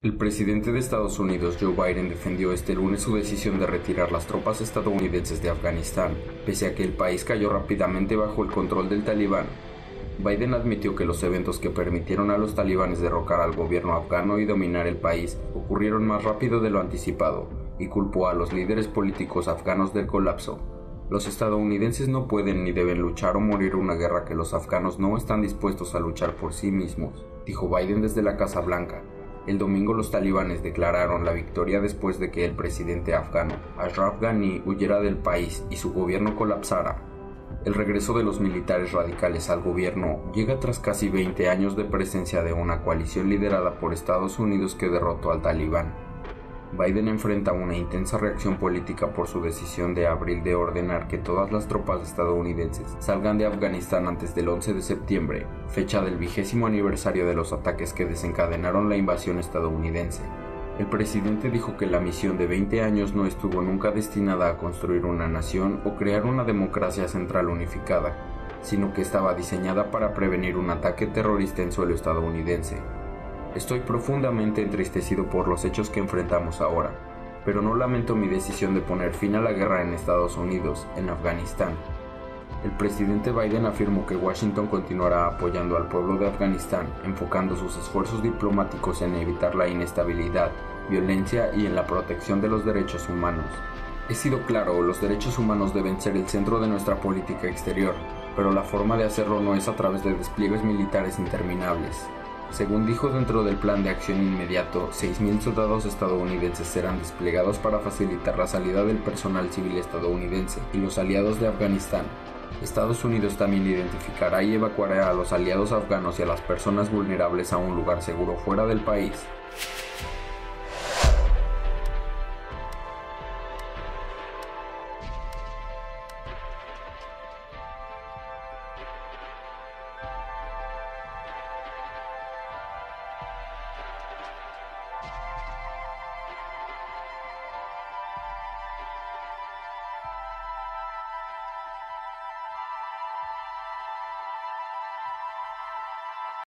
El presidente de Estados Unidos, Joe Biden, defendió este lunes su decisión de retirar las tropas estadounidenses de Afganistán, pese a que el país cayó rápidamente bajo el control del talibán. Biden admitió que los eventos que permitieron a los talibanes derrocar al gobierno afgano y dominar el país ocurrieron más rápido de lo anticipado, y culpó a los líderes políticos afganos del colapso. Los estadounidenses no pueden ni deben luchar o morir una guerra que los afganos no están dispuestos a luchar por sí mismos, dijo Biden desde la Casa Blanca. El domingo los talibanes declararon la victoria después de que el presidente afgano, Ashraf Ghani, huyera del país y su gobierno colapsara. El regreso de los militares radicales al gobierno llega tras casi 20 años de presencia de una coalición liderada por Estados Unidos que derrotó al talibán. Biden enfrenta una intensa reacción política por su decisión de abril de ordenar que todas las tropas estadounidenses salgan de Afganistán antes del 11 de septiembre, fecha del vigésimo aniversario de los ataques que desencadenaron la invasión estadounidense. El presidente dijo que la misión de 20 años no estuvo nunca destinada a construir una nación o crear una democracia central unificada, sino que estaba diseñada para prevenir un ataque terrorista en suelo estadounidense. Estoy profundamente entristecido por los hechos que enfrentamos ahora, pero no lamento mi decisión de poner fin a la guerra en Estados Unidos, en Afganistán. El presidente Biden afirmó que Washington continuará apoyando al pueblo de Afganistán, enfocando sus esfuerzos diplomáticos en evitar la inestabilidad, violencia y en la protección de los derechos humanos. He sido claro, los derechos humanos deben ser el centro de nuestra política exterior, pero la forma de hacerlo no es a través de despliegues militares interminables. Según dijo dentro del plan de acción inmediato, 6.000 soldados estadounidenses serán desplegados para facilitar la salida del personal civil estadounidense y los aliados de Afganistán. Estados Unidos también identificará y evacuará a los aliados afganos y a las personas vulnerables a un lugar seguro fuera del país.